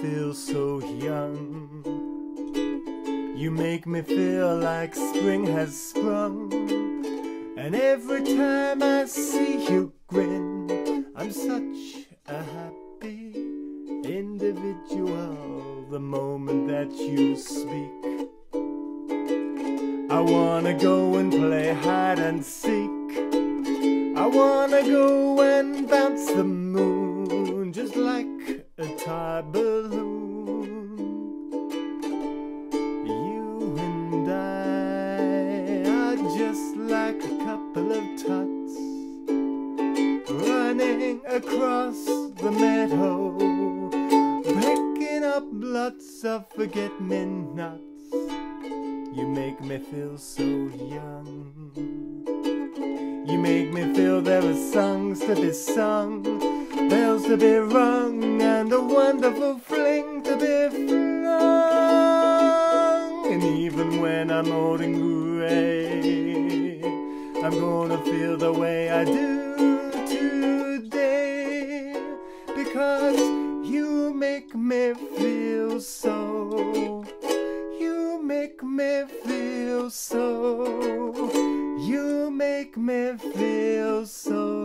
feel so young. You make me feel like spring has sprung. And every time I see you grin, I'm such a happy individual. The moment that you speak, I wanna go and play hide and seek. I wanna go and bounce the moon You and I are just like a couple of tots running across the meadow, picking up lots of forget me nots. You make me feel so young. You make me feel there are songs to be sung, bells to be rung, and a wonderful fling to be flung. And even when I'm old and gray, I'm gonna feel the way I do today. Because you make me feel so. You make me feel so. You make me feel so